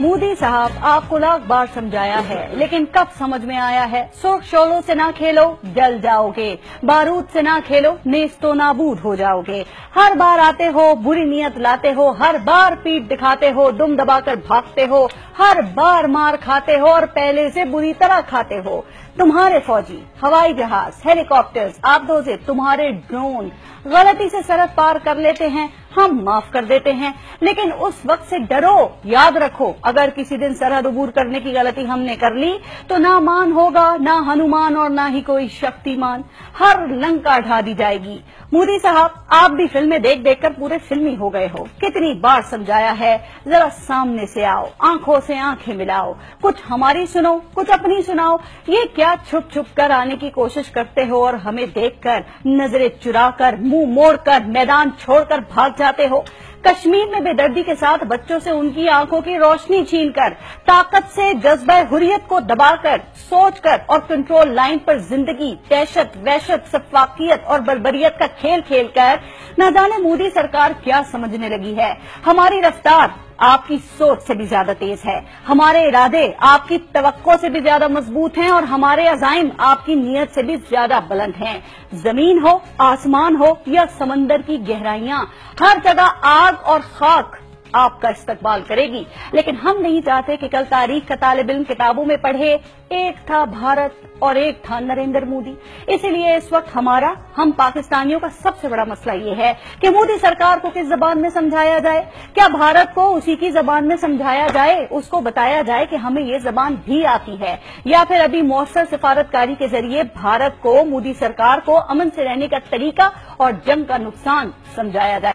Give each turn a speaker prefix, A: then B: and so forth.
A: मोदी साहब, आपको लाख बार समझाया है, लेकिन कब समझ में आया है? सुर्ख शोलों से ना खेलो, जल जाओगे। बारूद से ना खेलो, नेस्तो नाबूद हो जाओगे। हर बार आते हो, बुरी नीयत लाते हो, हर बार पीठ दिखाते हो, दुम दबाकर भागते हो, हर बार मार खाते हो और पहले से बुरी तरह खाते हो। तुम्हारे फौजी, हवाई जहाज़, हेलीकॉप्टर्स आबदोजे तुम्हारे ड्रोन, गलती से सरहद पार कर लेते हैं हम माफ़ कर देते हैं। लेकिन उस वक्त से डरो, याद रखो, अगर किसी दिन सरहद उबूर करने की गलती हमने कर ली तो ना मान होगा, ना हनुमान और ना ही कोई शक्तिमान। हर लंका ढा दी जाएगी। मोदी साहब, आप भी फ़िल्में देख देख कर पूरे फिल्मी हो गए हो। कितनी बार समझाया है, जरा सामने से आओ, आँखों से आँखें मिलाओ। कुछ हमारी सुनो, कुछ अपनी सुनाओ। ये क्या छुप छुप कर आने की कोशिश करते हो और हमें देखकर, नज़रें चुराकर, मुँह मोड़कर, मैदान छोड़कर भाग जाते हो। कश्मीर में बेदर्दी के साथ बच्चों से उनकी आँखों की रोशनी छीनकर, ताकत से जज्बा हुरियत को दबाकर, सोचकर और कंट्रोल लाइन पर ज़िंदगी, दहशत, वहशत सफाकियत और बर्बरियत का खेल खेलकर, न जाने मोदी सरकार क्या समझने लगी है। हमारी रफ्तार आपकी सोच से भी ज़्यादा तेज है। हमारे इरादे आपकी तवक्को से भी ज़्यादा मज़बूत हैं और हमारे अजाइम आपकी नीयत से भी ज़्यादा बुलंद हैं। ज़मीन हो, आसमान हो या समंदर की गहराइयाँ, हर जगह आग और खाक आपका इस्तकबाल करेगी। लेकिन हम नहीं चाहते कि कल तारीख का तालब इल्म किताबों में पढ़े। एक था भारत और एक था नरेंद्र मोदी। इसीलिए इस वक्त हमारा, हम पाकिस्तानियों का सबसे बड़ा मसला ये है कि मोदी सरकार को किस जबान में समझाया जाए। क्या भारत को उसी की जबान में समझाया जाए, उसको बताया जाए कि हमें ये जबान भी आती है। या फिर अभी मौसर सिफारतकारी के ज़रिए भारत को, मोदी सरकार को अमन से रहने का तरीका और जंग का नुकसान समझाया जाए।